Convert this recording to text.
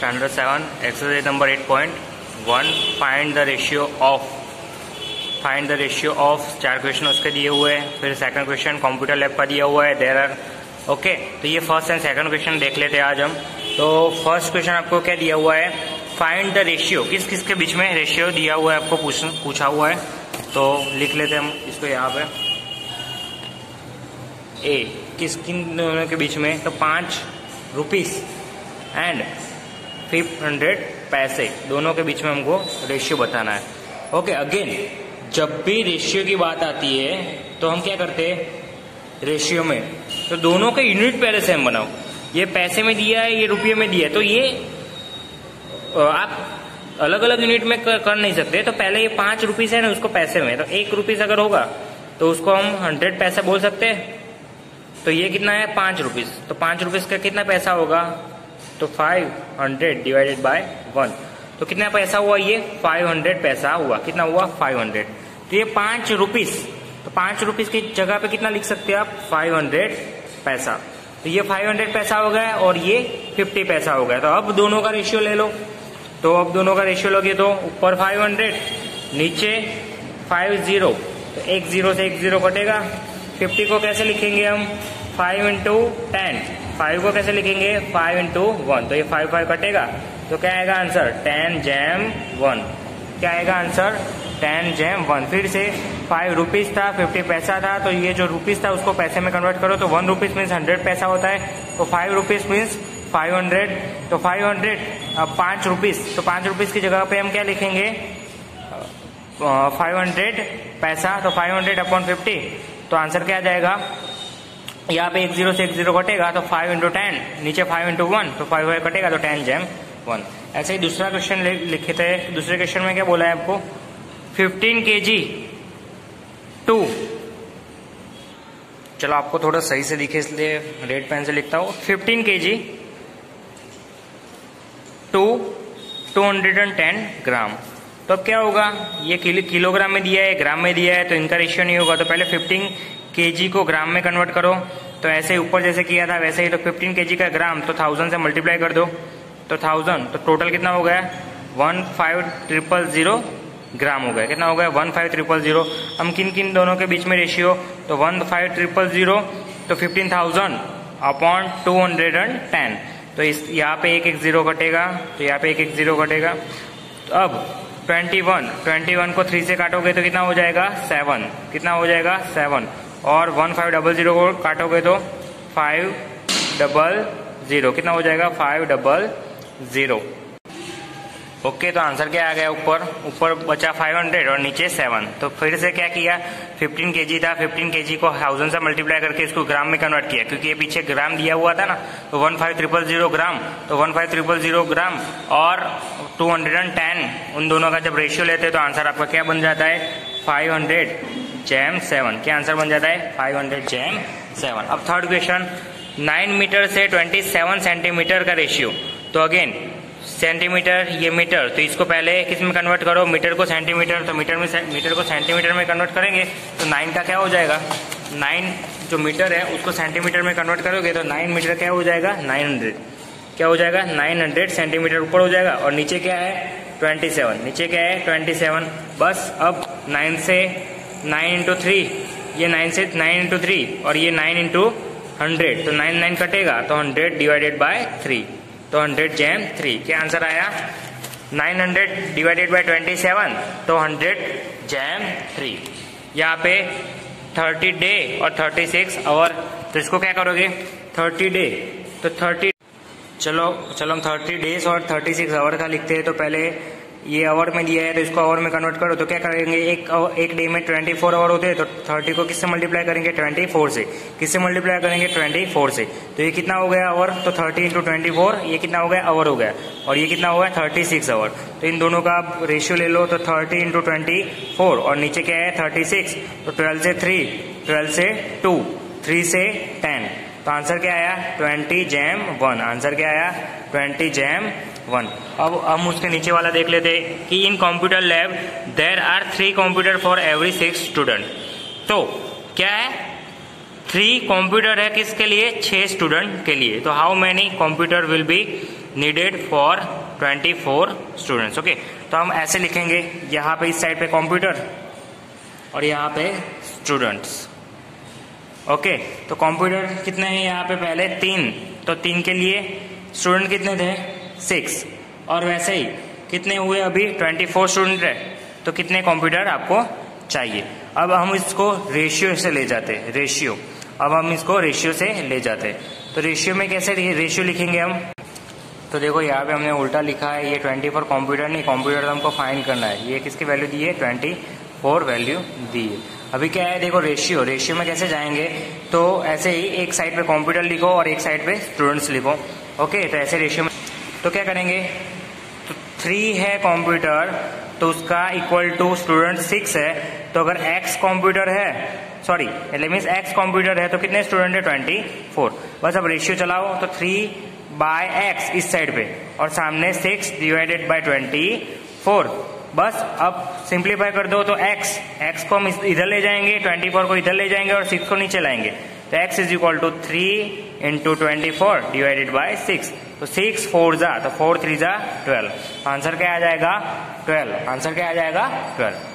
Standard seven exercise number eight point one find the ratio of find the ratio of चार question उसके दिए हुए हैं, फिर सेकंड क्वेश्चन कंप्यूटर लैब का दिया हुआ है देर आर ओके तो ये फ़र्स्ट एंड सेकंड क्वेश्चन देख लेते हैं आज हम। तो फ़र्स्ट क्वेश्चन आपको क्या दिया हुआ है? फाइंड द रेशियो किस किस के बीच में रेशियो दिया हुआ है आपको पूछा हुआ है? तो लिख लेते हैं हम, इसको यहाँ पे। ए किस, किन दोनों के बीच में? तो पाँच रुपीस एंड फिफ्ट हंड्रेड पैसे। दोनों के बीच में हमको रेशियो बताना है। ओके अगेन जब भी रेशियो की बात आती है तो हम क्या करते हैं? रेशियो में। तो दोनों के यूनिट पहले से हम बनाओ। ये पैसे में दिया है ये रुपये में दिया है। तो ये आप अलग अलग यूनिट में कर, नहीं सकते। तो पहले ये पाँच रुपीज़ है ना उसको पैसे में। तो एक रुपीज़ अगर होगा तो उसको हम हंड्रेड पैसा बोल सकते हैं। तो ये कितना है? पाँच रुपीज़ तो पाँच रुपीज़ का कितना पैसा होगा? तो five hundred divided by one तो कितना पैसा हुआ ये? फाइव हंड्रेड पैसा हुआ। कितना हुआ? फाइव हंड्रेड तो ये पाँच रुपीज़ तो पाँच रुपीज़ की जगह पे कितना लिख सकते हैं आप? फाइव हंड्रेड पैसा. तो ये फाइव हंड्रेड पैसा हो गया और ये फिफ्टी पैसा हो गया। तो अब दोनों का रेशियो ले लो। तो अब दोनों का रेशियो लोगे तो ऊपर फाइव हंड्रेड नीचे फाइव ज़ीरो तो एक ज़ीरो से एक ज़ीरो कटेगा। फिफ्टी को कैसे लिखेंगे हम? फाइव इंटू टेन फाइव को कैसे लिखेंगे? फाइव इंटू वन तो ये फाइव फाइव कटेगा। तो क्या आएगा आंसर टेन जैम वन क्या आएगा आंसर टेन जैम वन फिर से फाइव रुपीज़ था फिफ्टी पैसा था तो ये जो रुपीज़ था, उसको पैसे में कन्वर्ट करो तो वन रुपीज़ मीन्स हंड्रेड पैसा होता है। तो five rupees means five hundred तो फाइव हंड्रेड अब पाँच रुपीज़ तो पाँच रुपीज़ की जगह पे हम क्या लिखेंगे? फाइव हंड्रेड पैसा तो फाइव हंड्रेड अपॉन फिफ्टी तो आंसर क्या आ जाएगा? यहाँ पे एक ज़ीरो से एक ज़ीरो कटेगा तो फाइव इंटू टेन नीचे फाइव इंटू वन तो फाइव फाइव कटेगा तो टेन जैम वन ऐसे ही दूसरा क्वेश्चन लिखे थे, दूसरे क्वेश्चन में क्या बोला है आपको? फिफ्टीन के जी टू चलो आपको थोड़ा सही से दिखे, इसलिए रेड पेन से लिखता हूँ. Fifteen K G two two hundred and ten gram तो अब क्या होगा? ये किलोग्राम में दिया है, ग्राम में दिया है तो इनका रेशियो नहीं होगा तो पहले फिफ्टीन के को ग्राम में कन्वर्ट करो। तो ऐसे ऊपर जैसे किया था, वैसे ही तो फिफ्टीन के का ग्राम तो थाउज़ेंड से मल्टीप्लाई कर दो। तो थाउज़ेंड तो टोटल कितना हो गया? One five triple zero gram हो गया। कितना हो गया? वन फाइव ट्रिपल ज़ीरो हम किन किन दोनों के बीच में रेशियो तो वन फाइव ट्रिपल ज़ीरो तो fifteen thousand upon two hundred and ten तो इस, यहाँ पे एक एक ज़ीरो कटेगा तो यहाँ पे एक एक ज़ीरो कटेगा तो अब ट्वेंटी वन ट्वेंटी वन को थ्री से काटोगे तो कितना हो जाएगा? सेवन कितना हो जाएगा? सेवन और वन फाइव डबल ज़ीरो को काटोगे तो फाइव डबल ज़ीरो। कितना हो जाएगा? Five double zero. ओके तो आंसर क्या आ गया ऊपर? ऊपर बचा 500 और नीचे 7 तो फिर से क्या किया? 15 केजी था 15 केजी को थाउज़ेंड से मल्टीप्लाई करके इसको ग्राम में कन्वर्ट किया, क्योंकि ये पीछे ग्राम दिया हुआ था ना तो one five triple zero gram तो one five triple zero gram और 210 उन दोनों का जब रेशियो लेते हैं तो आंसर आपका क्या बन जाता है? 500 जैम सेवन क्या आंसर बन जाता है? 500 जैम सेवन अब थर्ड क्वेश्चन नाइन मीटर से ट्वेंटी सेंटीमीटर का रेशियो तो अगेन सेंटीमीटर, ये मीटर। तो इसको पहले किसमें कन्वर्ट करो? मीटर को सेंटीमीटर। तो मीटर में मीटर को सेंटीमीटर में कन्वर्ट करेंगे तो नाइन का क्या हो जाएगा? नाइन जो मीटर है, उसको सेंटीमीटर में कन्वर्ट करोगे तो नाइन मीटर क्या हो जाएगा? नाइन हंड्रेड क्या हो जाएगा? नाइन हंड्रेड सेंटीमीटर ऊपर हो जाएगा। और नीचे क्या है? ट्वेंटी सेवन नीचे क्या है? ट्वेंटी सेवन बस अब नाइन से नाइन इंटू थ्री ये नाइन से नाइन इंटू थ्री और ये नाइन इंटू हंड्रेड तो नाइन नाइन कटेगा तो हंड्रेड डिवाइडेड बाय थ्री तो हंड्रेड जेम थ्री। क्या आंसर आया? Nine hundred divided by twenty seven तो हंड्रेड जैम थ्री। यहाँ पे थर्टी डे और थर्टी सिक्स आवर तो इसको क्या करोगे? थर्टी डे तो थर्टी चलो चलो हम थर्टी डेज़ और थर्टी सिक्स आवर का लिखते हैं तो पहले ये आवर में दिया है तो इसको आवर में कन्वर्ट करो तो क्या करेंगे, एक एक डे में ट्वेंटी फोर आवर होते हैं तो थर्टी को किससे मल्टीप्लाई करेंगे? ट्वेंटी फोर से। किससे मल्टीप्लाई करेंगे? ट्वेंटी फोर से। तो ये कितना हो गया आवर तो थर्टी इंटू ट्वेंटी ये कितना हो गया? आवर हो गया। और ये कितना हो गया थर्टी सिक्स आवर तो इन दोनों का आप रेशियो ले लो तो थर्टी इंटू ट्वेंटी और नीचे क्या है? थर्टी तो ट्वेल्व से थ्री ट्वेल्व से टू थ्री से टेन आंसर क्या आया? ट्वेंटी जैम वन। आंसर क्या आया? ट्वेंटी जैम वन। अब हम उसके नीचे वाला देख लेते कि in computer lab there are three computer for every six student तो क्या है? थ्री कंप्यूटर है किसके लिए? छह स्टूडेंट के लिए। तो how many computer will be needed for twenty four students okay तो हम ऐसे लिखेंगे, यहाँ पे इस साइड पे कंप्यूटर और यहाँ पे स्टूडेंट्स ओके तो कंप्यूटर कितने हैं यहाँ पे पहले? तीन। तो तीन के लिए स्टूडेंट कितने थे? सिक्स और वैसे ही, कितने हुए अभी? ट्वेंटी फोर स्टूडेंट है। तो कितने कंप्यूटर आपको चाहिए? अब हम इसको रेशियो से ले जाते हैं। रेशियो अब हम इसको रेशियो से ले जाते हैं। तो रेशियो में कैसे रेशियो लिखेंगे हम। तो देखो, यहाँ पे हमने उल्टा लिखा है। ये 24 कंप्यूटर नहीं कंप्यूटर तो हमको फाइंड करना है। ये किसकी वैल्यू दी है? 24 फोर वैल्यू दी अभी क्या है, देखो रेशियो रेशियो में कैसे जाएँगे तो ऐसे ही एक साइड पे कंप्यूटर लिखो और एक साइड पे स्टूडेंट्स लिखो। ओके तो ऐसे रेशियो में तो क्या करेंगे? तो थ्री है कंप्यूटर तो उसका इक्वल टू स्टूडेंट सिक्स है। तो अगर एक्स कंप्यूटर है सॉरी मीन्स एक्स कंप्यूटर है तो कितने स्टूडेंट है? ट्वेंटी फोर बस अब रेशियो चलाओ तो थ्री बाय एक्स इस साइड पे, और सामने six divided by twenty four बस अब सिंप्लीफाई कर दो तो x x को हम इधर ले जाएँगे 24 को इधर ले जाएँगे और 6 को नीचे लाएँगे। तो x is equal to three into twenty four divided by six तो सिक्स फोर जा तो फोर थ्री जा ट्वेल्व आंसर क्या आ जाएगा? ट्वेल्व आंसर क्या आ जाएगा? ट्वेल्व